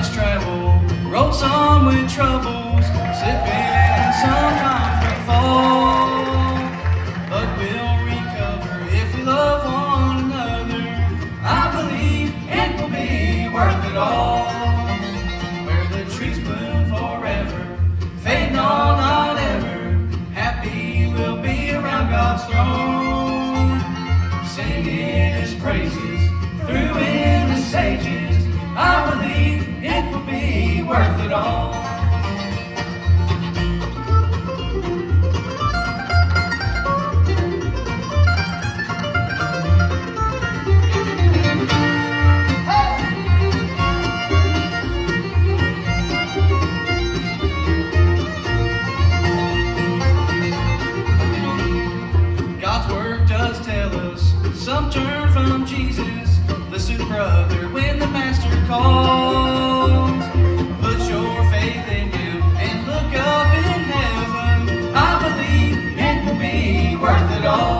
less travel, roll some with troubles, slipping and sometimes we fall. But we'll recover if we love one another. I believe it will be worth it all. Where the trees bloom forever, fade on not ever. Happy we'll be around God's throne, singing His praises it will be worth it all. God's word does tell us some turn from Jesus. Listen, brother, when the master calls. It all.